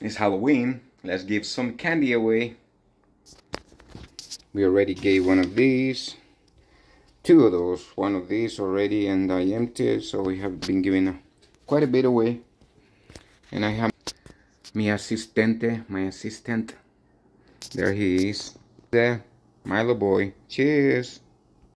it's Halloween. Let's give some candy away. We already gave one of these. Two of those. One of these already and I emptied. So we have been giving quite a bit away. And I have mi asistente, my assistant. There he is. There, my little boy. Cheers.